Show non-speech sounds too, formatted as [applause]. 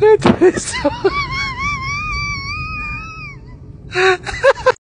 That is so... [laughs]